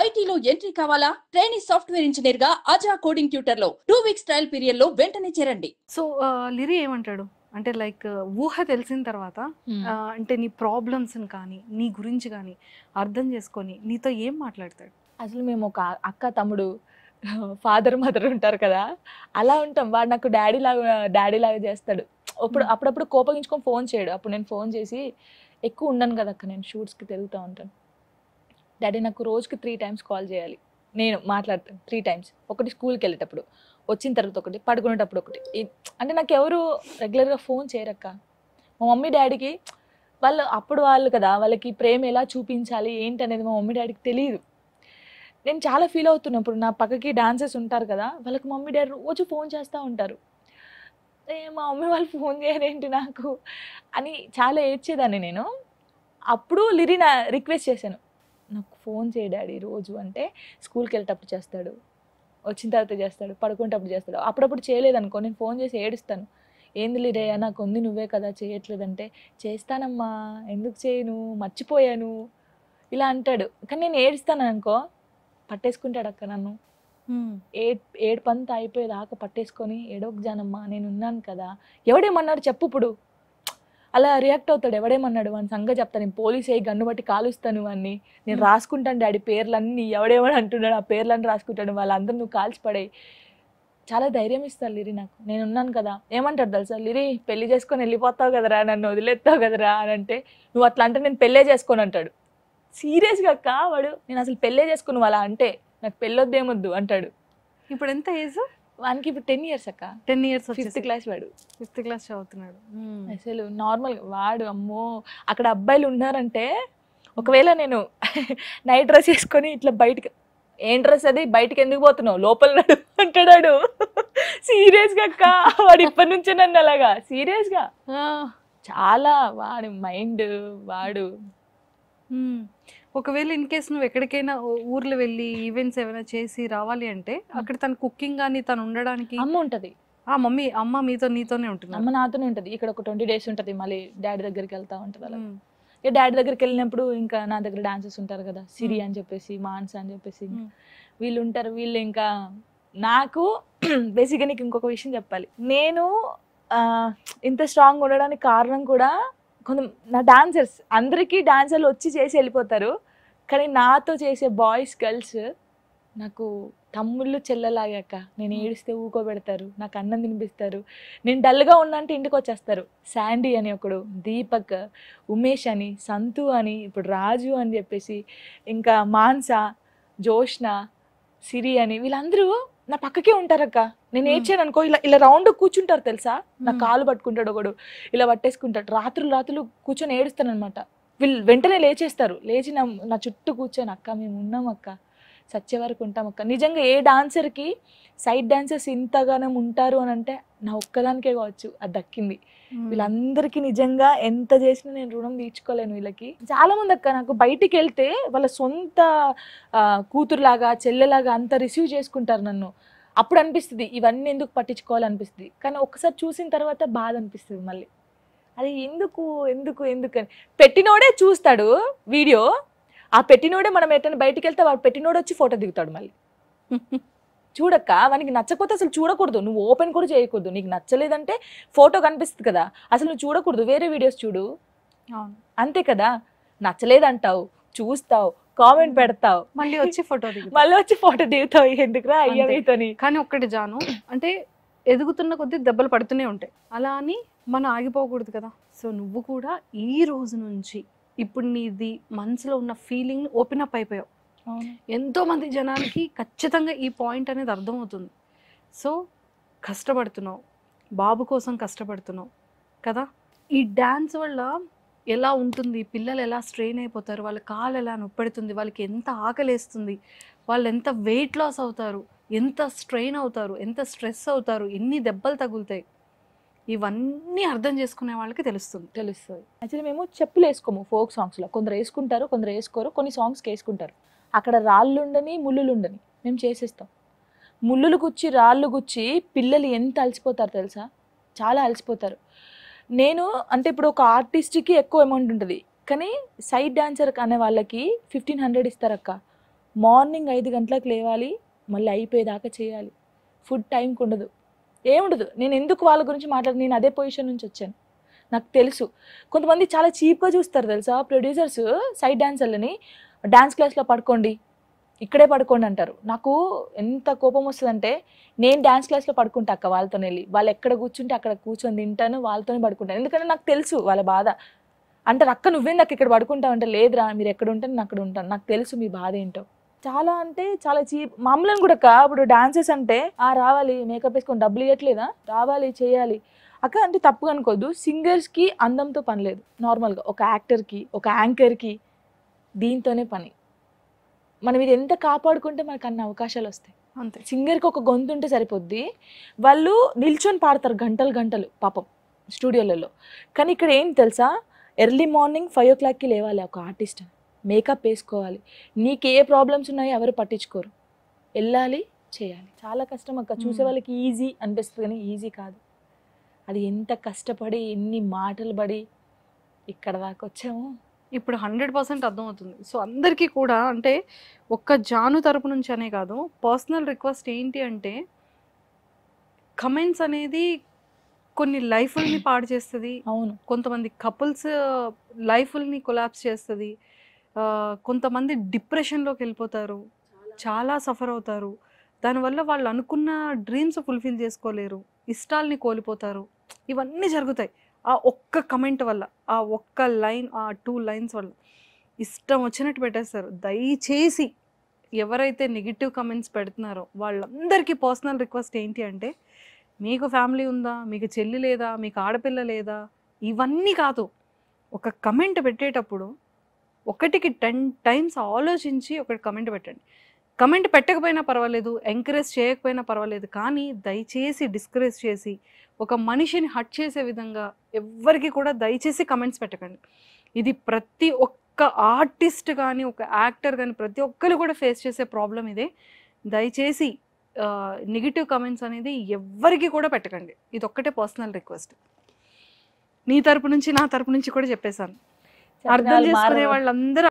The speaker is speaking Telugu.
ఐటీలో ఎంట్రీ కావాలా? ట్రైనింగ్ సాఫ్ట్వేర్ ఇంజనీర్గా అజా కోడింగ్ ట్యూటర్లో టూ వీక్స్ ట్రయల్ పీరియడ్లో వెంటనే చేరండి. సో లిరి ఏమంటాడు? అంటే లైక్ ఊహ తెలిసిన తర్వాత అంటే నీ ప్రాబ్లమ్స్ కానీ నీ గురించి కానీ అర్థం చేసుకొని నీతో ఏం మాట్లాడతాడు? అసలు మేము ఒక అక్క తమ్ముడు ఫాదర్ మదర్ ఉంటారు కదా అలా ఉంటాం. వాడు నాకు డాడీ లాగా డాడీ లాగా చేస్తాడు. అప్పుడు. అప్పుడప్పుడు కోపగించుకొని ఫోన్ చేయడు. అప్పుడు నేను ఫోన్ చేసి ఎక్కువ ఉండను కదా అక్క నేను షూట్స్కి తిరుగుతూ ఉంటాను. డాడీ నాకు రోజుకి త్రీ టైమ్స్ కాల్ చేయాలి. నేను మాట్లాడతాను త్రీ టైమ్స్ ఒకటి స్కూల్కి వెళ్ళేటప్పుడు వచ్చిన తర్వాత ఒకటి పడుకునేటప్పుడు ఒకటి. అంటే నాకు ఎవరు రెగ్యులర్గా ఫోన్ చేయరక్క. మా మమ్మీ డాడీకి వాళ్ళు అప్పుడు వాళ్ళు కదా వాళ్ళకి ప్రేమ ఎలా చూపించాలి ఏంటి అనేది మా మమ్మీ డాడీకి తెలియదు నేను చాలా ఫీల్ అవుతున్నా ఇప్పుడు నా పక్కకి డాన్సర్స్ ఉంటారు కదా వాళ్ళకి మమ్మీ డాడీ రోజు ఫోన్ చేస్తూ ఉంటారు. మా మమ్మీ వాళ్ళు ఫోన్ చేయరేంటి నాకు? అని చాలా ఏడ్చేదాన్ని నేను. అప్పుడు లిరి నా రిక్వెస్ట్ చేశాను. నాకు ఫోన్ చేయ డాడీ రోజు అంటే స్కూల్కి వెళ్ళేటప్పుడు చేస్తాడు. వచ్చిన తర్వాత చేస్తాడు పడుకునేటప్పుడు చేస్తాడు. అప్పుడప్పుడు చేయలేదనుకో నేను ఫోన్ చేసి ఏడుస్తాను. ఏంది లిరే నాకు ఉంది నువ్వే కదా చేయట్లేదంటే. చేస్తానమ్మా ఎందుకు చేయను? మర్చిపోయాను. ఇలా అంటాడు. కానీ నేను ఏడుస్తాను అనుకో పట్టేసుకుంటాడు అక్క నన్ను. ఏడ్ ఏడుపంతా అయిపోయేదాకా పట్టేసుకొని ఏడోక జానమ్మా నేను ఉన్నాను కదా. ఎవడేమన్నాడు చెప్పు ఇప్పుడు. అలా రియాక్ట్ అవుతాడు. ఎవడేమన్నాడు? వాని సంగతి చెప్తాను నేను పోలీస్ అయ్యి గన్ను బట్టి కాలుస్తాను వాడిని నేను. రాసుకుంటాను డాడీ పేర్లన్నీ. ఎవడేమని అంటున్నాడు ఆ పేర్లన్నీ రాసుకుంటాడు. వాళ్ళందరూ నువ్వు కాల్చి పడే చాలా ధైర్యం ఇస్తారు లిరి నాకు. నేను ఉన్నాను కదా. ఏమంటాడు తెలుసా? లిరి పెళ్ళి చేసుకొని వెళ్ళిపోతావు కదరా? నన్ను వదిలేస్తావు కదరా? అని అంటే నువ్వు అట్లా అంటే నేను పెళ్ళే చేసుకొని అంటాడు. సీరియస్గా అక్క వాడు నేను అసలు పెళ్ళే చేసుకుని అలా అంటే నాకు పెళ్ళొద్దేమొద్దు అంటాడు. ఇప్పుడు ఎంత ఏజ్? వానికి ఇప్పుడు టెన్ ఇయర్స్ అక్క. టెన్ ఇయర్స్ ఫిఫ్త్ క్లాస్ వాడు. ఫిఫ్త్ క్లాస్ చదువుతున్నాడు. మ్మ్. అసలు నార్మల్ వాడు అమ్మో అక్కడ అబ్బాయిలు ఉన్నారంటే ఒకవేళ నేను నైట్ డ్రెస్ వేసుకొని ఇట్లా బయటికి ఏం డ్రెస్ అది? బయటికి ఎందుకు పోతున్నావు? లోపల నడు అంటాడు సీరియస్గా అక్క. వాడు ఇప్పటి నుంచే నన్ను అలాగా. సీరియస్గా చాలా వాడి మైండ్ వాడు. ఒకవేళ ఇన్ కేస్ నువ్వు ఎక్కడికైనా ఊర్లు వెళ్ళి ఈవెంట్స్ ఏమైనా చేసి రావాలి అంటే అక్కడ తన కుకింగ్ కానీ తను ఉండడానికి అమ్మ ఉంటది. ఆ మమ్మీ అమ్మ మీతో నీతోనే ఉంటుంది. అమ్మ నాతోనే ఉంటది. ఇక్కడ ఒక ట్వంటీ డేస్ ఉంటది. మళ్ళీ డాడీ దగ్గరికి వెళ్తా ఉంటది అలా. ఇక డాడీ దగ్గరికి వెళ్ళినప్పుడు ఇంకా నా దగ్గర డాన్సర్స్ ఉంటారు కదా సిరి అని చెప్పేసి మాన్స్ అని చెప్పేసి. వీళ్ళు ఉంటారు. వీళ్ళు ఇంకా నాకు బేసిక్గా నీకు ఇంకొక విషయం చెప్పాలి. నేను ఇంత స్ట్రాంగ్ ఉండడానికి కారణం కూడా కొంత నా డాన్సర్స్ అందరికీ డాన్సర్లు వచ్చి చేసి వెళ్ళిపోతారు. కానీ నాతో చేసే బాయ్స్ గర్ల్స్ నాకు తమ్ముళ్ళు చెల్లెలాగాక నేను ఏడిస్తే ఊకోబెడతారు నాకు అన్నం తినిపిస్తారు. నేను డల్గా ఉన్నా అంటే ఇంటికి వచ్చేస్తారు. శాండీ అని ఒకడు దీపక్ ఉమేష్ అని సంతు అని ఇప్పుడు రాజు అని చెప్పేసి ఇంకా మాన్స జోష్న సిరి అని వీళ్ళందరూ నా పక్కకే ఉంటారక్క. నేను. ఏడ్చాను అనుకో ఇలా ఇలా రౌండ్ కూర్చుంటారు తెలుసా? నా. కాలు పట్టుకుంటాడు ఒకడు. ఇలా పట్టేసుకుంటాడు. రాత్రులు రాత్రులు కూర్చొని ఏడుస్తాను అనమాట వీళ్ళు వెంటనే లేచేస్తారు. లేచి నా నా చుట్టూ కూర్చొని అక్క మేము ఉన్నాం అక్క సచ్చే వరకు ఉంటాం అక్క. నిజంగా ఏ డాన్సర్కి సైడ్ డాన్సర్స్ ఇంతగానం ఉంటారు అని అంటే నా ఒక్కదానికే కావచ్చు అది దక్కింది. వీళ్ళందరికీ నిజంగా ఎంత చేసినా నేను రుణం తీర్చుకోలేను వీళ్ళకి. చాలా మంది అక్క నాకు బయటికి వెళ్తే వాళ్ళ సొంత కూతురులాగా చెల్లెలాగా అంత రిసీవ్ చేసుకుంటారు నన్ను. అప్పుడు అనిపిస్తుంది ఇవన్నీ ఎందుకు పట్టించుకోవాలనిపిస్తుంది? కానీ ఒక్కసారి చూసిన తర్వాత బాధ అనిపిస్తుంది మళ్ళీ. అది ఎందుకు ఎందుకు ఎందుకు అని పెట్టినోడే చూస్తాడు వీడియో ఆ పెట్టినోడే మనం ఎట్టని బయటికి వెళ్తే వాడు పెట్టినోడు వచ్చి ఫోటో దిగుతాడు మళ్ళీ. చూడక్క వానికి నచ్చకపోతే అసలు చూడకూడదు. నువ్వు ఓపెన్ కూడా చేయకూడదు. నీకు నచ్చలేదంటే ఫోటో కనిపిస్తుంది కదా. అసలు నువ్వు చూడకూడదు. వేరే వీడియోస్ చూడు. అంతే కదా. నచ్చలేదంటావు. చూస్తావు. కామెంట్ పెడతావు. మళ్ళీ వచ్చి ఫోటో మళ్ళీ వచ్చి ఫోటో దిగుతావు. ఎందుకురా అయ్యా అంతే. మీతోని? కానీ ఒక్కటి జాను అంటే ఎదుగుతున్న కొద్దీ దెబ్బలు పడుతూనే ఉంటాయి. అలా అని మనం ఆగిపోకూడదు కదా. సో నువ్వు కూడా ఈ రోజు నుంచి ఇప్పుడు నీది మనసులో ఉన్న ఫీలింగ్ ఓపెన్ అప్ అయిపోయావు. ఎంతో మంది జనాలకి ఖచ్చితంగా ఈ పాయింట్ అనేది అర్థమవుతుంది. సో కష్టపడుతున్నావు. బాబు కోసం కష్టపడుతున్నావు. కదా? ఈ డ్యాన్స్ వల్ల ఎలా ఉంటుంది? పిల్లలు ఎలా స్ట్రెయిన్ అయిపోతారు? వాళ్ళ కాలు ఎలా నొప్పెడుతుంది? వాళ్ళకి ఎంత ఆకలేస్తుంది? వాళ్ళు ఎంత వెయిట్ లాస్ అవుతారు? ఎంత స్ట్రెయిన్ అవుతారు? ఎంత స్ట్రెస్ అవుతారు? ఎన్ని దెబ్బలు తగులుతాయి? ఇవన్నీ అర్థం చేసుకునే వాళ్ళకి తెలుస్తుంది. తెలుస్తుంది. యాక్చువల్లీ మేము చెప్పులు వేసుకోము ఫోక్ సాంగ్స్లో కొందరు వేసుకుంటారు కొందరు వేసుకోరు కొన్ని సాంగ్స్కి వేసుకుంటారు. అక్కడ రాళ్ళు ఉండని ముళ్ళులు ఉండని మేము చేసేస్తాం. ముళ్ళులు గుచ్చి రాళ్ళు గుచ్చి పిల్లలు ఎంత అలసిపోతారు తెలుసా? చాలా అలసిపోతారు. నేను అంటే ఇప్పుడు ఒక ఆర్టిస్ట్కి ఎక్కువ అమౌంట్ ఉంటుంది. కానీ సైడ్ డాన్సర్ అనే వాళ్ళకి ఫిఫ్టీన్ హండ్రెడ్ ఇస్తారక్క. మార్నింగ్ ఐదు గంటలకు లేవాలి మళ్ళీ అయిపోయేదాకా చేయాలి. ఫుడ్ టైంకి ఉండదు. ఏముండదు. నేను ఎందుకు వాళ్ళ గురించి మాట్లాడి నేను అదే పొజిషన్ నుంచి వచ్చాను. నాకు తెలుసు. కొంతమంది చాలా చీప్గా చూస్తారు తెలుసా? ప్రొడ్యూసర్స్ సైడ్ డాన్సర్లని డాన్స్ క్లాస్లో పడుకోండి. ఇక్కడే పడుకోండి అంటారు. నాకు ఎంత కోపం వస్తుందంటే నేను డ్యాన్స్ క్లాస్లో పడుకుంటా అక్క వాళ్ళతో వెళ్ళి. వాళ్ళు ఎక్కడ కూర్చుంటే అక్కడ కూర్చొని తింటాను వాళ్ళతోనే పడుకుంటాను. ఎందుకంటే నాకు తెలుసు వాళ్ళ బాధ. అంటారు అక్క నువ్వే అక్క ఇక్కడ పడుకుంటావు? అంటే లేదురా మీరు ఎక్కడ ఉంటే నేను అక్కడ ఉంటాను. నాకు తెలుసు మీ బాధ ఏంటో. చాలా అంటే చాలా చీప్ మమ్మల్ని కూడా ఇప్పుడు డాన్సెస్ అంటే ఆ రావాలి మేకప్ వేసుకొని డబ్బులు ఇవ్వట్లేదా రావాలి చేయాలి. అక్క అంటే తప్పుగా అనుకోద్దు సింగర్స్కి అందంతో పని లేదు. నార్మల్గా ఒక యాక్టర్కి ఒక యాంకర్కి దీంతోనే పని. మనం ఇది ఎంత కాపాడుకుంటే మనకు అన్ని అవకాశాలు వస్తాయి. అంతే. సింగర్కి ఒక గొంతు ఉంటే సరిపోద్ది. వాళ్ళు నిల్చొని పాడతారు గంటలు గంటలు పాపం స్టూడియోలలో కానీ ఇక్కడ ఏం తెలుసా? ఎర్లీ మార్నింగ్ ఫైవ్ ఓ క్లాక్కి లేవాలి ఒక ఆర్టిస్ట్ మేకప్ వేసుకోవాలి. నీకు ఏ ప్రాబ్లమ్స్ ఉన్నాయో ఎవరు పట్టించుకోరు. వెళ్ళాలి చేయాలి. చాలా కష్టం అక్క. చూసే. వాళ్ళకి ఈజీ అనిపిస్తుంది కానీ ఈజీ కాదు. అది ఎంత కష్టపడి ఎన్ని మాటలు పడి ఇక్కడ దాకా వచ్చాము. ఇప్పుడు హండ్రెడ్ పర్సెంట్ అర్థమవుతుంది. సో అందరికీ కూడా అంటే ఒక్క జాను తరపు నుంచి అనే కాదు. పర్సనల్ రిక్వెస్ట్ ఏంటి అంటే కమెంట్స్ అనేది కొన్ని లైఫ్ని పాడు చేస్తుంది. అవును. కొంతమంది కపుల్స్ లైఫ్ని కొలాప్స్ చేస్తుంది. కొంతమంది డిప్రెషన్లోకి వెళ్ళిపోతారు. చాలా. సఫర్ అవుతారు. దానివల్ల వాళ్ళు అనుకున్న డ్రీమ్స్ ఫుల్ఫిల్ చేసుకోలేరు. ఇష్టాల్ని కోల్పోతారు. ఇవన్నీ జరుగుతాయి. ఆ ఒక్క కమెంట్ వల్ల ఆ ఒక్క లైన్ ఆ టూ లైన్స్ వల్ల ఇష్టం వచ్చినట్టు పెట్టేస్తారు. దయచేసి ఎవరైతే నెగిటివ్ కమెంట్స్ పెడుతున్నారో వాళ్ళందరికీ పర్సనల్ రిక్వెస్ట్ ఏంటి అంటే మీకు ఫ్యామిలీ ఉందా? మీకు చెల్లి లేదా? మీకు ఆడపిల్ల లేదా? ఇవన్నీ కాదు. ఒక కమెంట్ పెట్టేటప్పుడు ఒకటికి టెన్ టైమ్స్ ఆలోచించి ఒకటి కమెంట్ పెట్టండి. కమెంట్ పెట్టకపోయినా పర్వాలేదు ఎంకరేజ్ చేయకపోయినా పర్వాలేదు కానీ దయచేసి డిస్కరేజ్ చేసి ఒక మనిషిని హట్ చేసే విధంగా ఎవ్వరికి కూడా దయచేసి కమెంట్స్ పెట్టకండి. ఇది ప్రతి ఒక్క ఆర్టిస్ట్ కానీ ఒక యాక్టర్ కానీ ప్రతి ఒక్కరు కూడా ఫేస్ చేసే ప్రాబ్లం ఇదే. దయచేసి నెగిటివ్ కమెంట్స్ అనేది ఎవ్వరికి కూడా పెట్టకండి. ఇది ఒక్కటే పర్సనల్ రిక్వెస్ట్. నీ తరపు నుంచి నా తరపు నుంచి కూడా చెప్పేశాను. అర్థం చేసుకునే. వాళ్ళందరూ